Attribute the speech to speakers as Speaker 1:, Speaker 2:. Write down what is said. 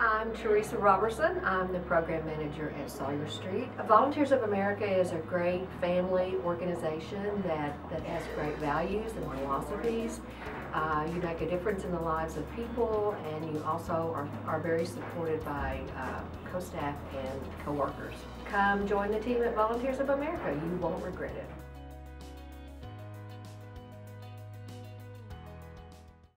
Speaker 1: I'm Teresa Roberson. I'm the program manager at Sawyer Street. Volunteers of America is a great family organization that, that has great values and philosophies. Uh, you make a difference in the lives of people and you also are, are very supported by uh, co-staff and co-workers. Come join the team at Volunteers of America. You won't regret it.